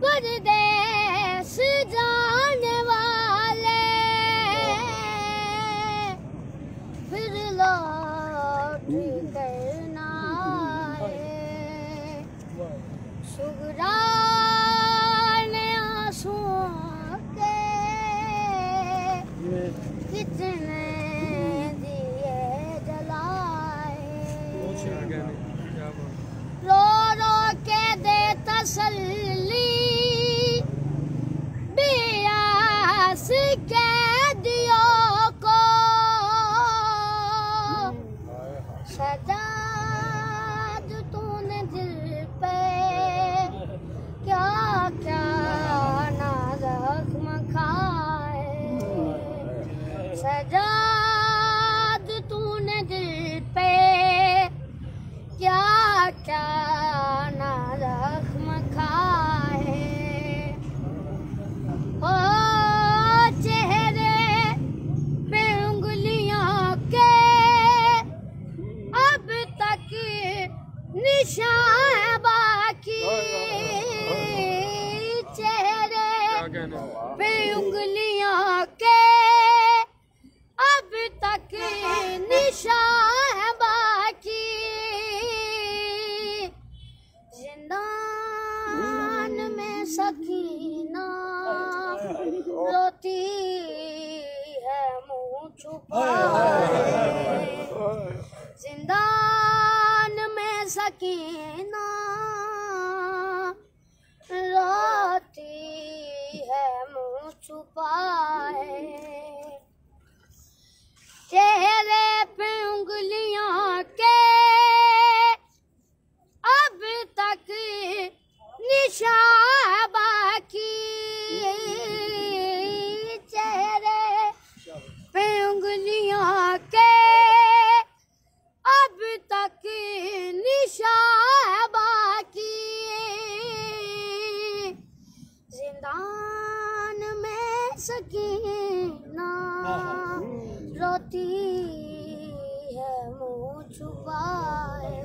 Good day. Sajjad तूने दिल पे। क्या क्या ना जख्म खाए। सजाद निशान बाकी चेहरे पे उंगलियों के अब तक निशान बाकी जिंदान में सकीना रोती है मुँह छुपाए जिंदान सकीना रोती है मुँह छुपाए सके रोती है मुँह छुपाए